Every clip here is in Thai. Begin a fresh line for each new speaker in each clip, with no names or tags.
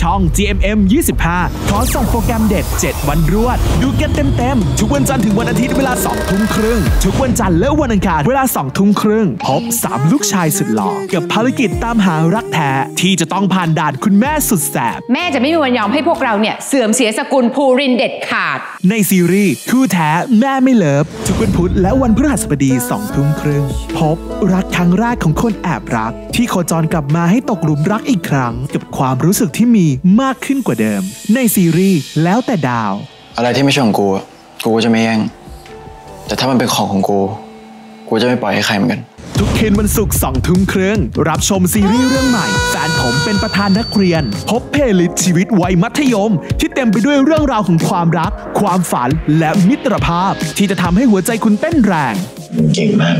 ช่อง GMM 25 ขอส่งโปรแกรมเด็ด 7 วันรวด ดูกันเต็มๆ ทุกวันจันทร์ถึงวันอาทิตย์เวลา2ทุ่มครึ่ง ทุกวันจันทร์และวันอังคารเวลา2ทุ่มครึ่ง พบ 3 ลูกชายสุดหล่อ กับภารกิจตามหารักแท้ ที่จะต้องผ่านด่านคุณแม่สุดแสบ
แม่จะไม่มีวันยอมให้พวกเราเนี่ย เสื่อมเสียสกุลภูรินเด็ดขาด
ในซีรีส์คู่แท้แม่ไม่เลิฟ ทุกวันพุธและวันพฤหัสบดีสองทุ่มครึ่ง พบรักครั้งแรกของคนแอบรัก ที่โคจรกลับมาให้ตกหลุมรักอีกครั้ง กับความรู้สึกที่มีมากขึ้นกว่าเดิม ในซีรีส์แล้วแต่ดาว
อะไรที่ไม่ใช่ของกูอะกูก็จะไม่แย่ง แต่ถ้ามันเป็นของของกู กูจะไม่ปล่อยให้ใครเหมือนกัน
ทุกคืนวันศุกร์สองทุ่มครึ่งรับชมซีรีส์เรื่องใหม่ แฟนผมเป็นประธานนักเรียน พบเพลย์ลิสต์ชีวิตวัยมัธยม ที่เต็มไปด้วยเรื่องราวของความรัก ความฝันและมิตรภาพ ที่จะทำให้หัวใจคุณเต้นแรง
มึงเก่งมาก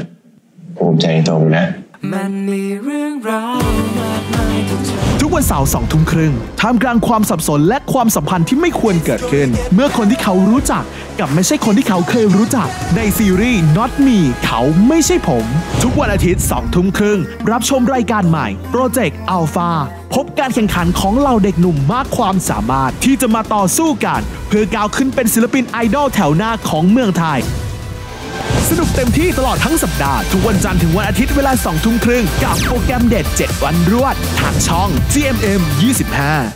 ภูมิใจในตัวมึงนะ
มันมีเรื่องราวมากมายที่เธอ
ทุก วันเสาร์สองทุ่มครึ่งท่ามกลางความสับสนและความสัมพันธ์ที่ไม่ควรเกิดขึ้น เมื่อคนที่เขารู้จักกับไม่ใช่คนที่เขาเคยรู้จัก ในซีรีส์ Not Me เขาไม่ใช่ผม ทุกวันอาทิตย์สองทุ่มครึ่งรับชมรายการใหม่ Project Alpha พบการแข่งขันของเหล่าเด็กหนุ่มมากความสามารถที่จะมาต่อสู้กัน เพื่อก้าวขึ้นเป็นศิลปินไอดอลแถวหน้าของเมืองไทย สนุกเต็มที่ตลอดทั้งสัปดาห์ ทุกวันจันทร์ถึงวันอาทิตย์เวลา2ทุ่มครึ่งกับโปรแกรมเด็ด 7 วันรวด ทางช่อง GMM 25